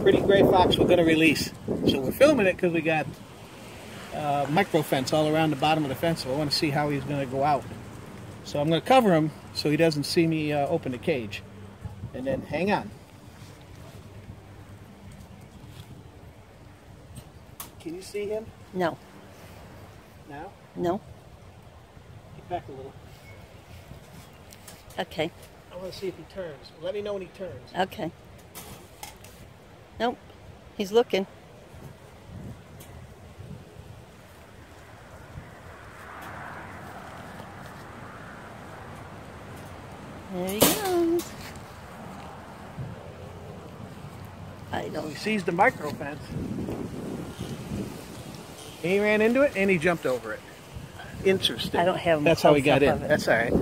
pretty gray fox we're going to release. So we're filming it because we got uh, micro fence all around the bottom of the fence. So I want to see how he's going to go out. So I'm going to cover him so he doesn't see me uh, open the cage. And then hang on. Can you see him No, now? no. Get back a little. Okay, I want to see if he turns. Let me know when he turns. okay. Nope, he's looking. There he goes. I So don't. he sees the micro fence. He ran into it and he jumped over it. Interesting. I don't have That's how he got in. it. That's all right.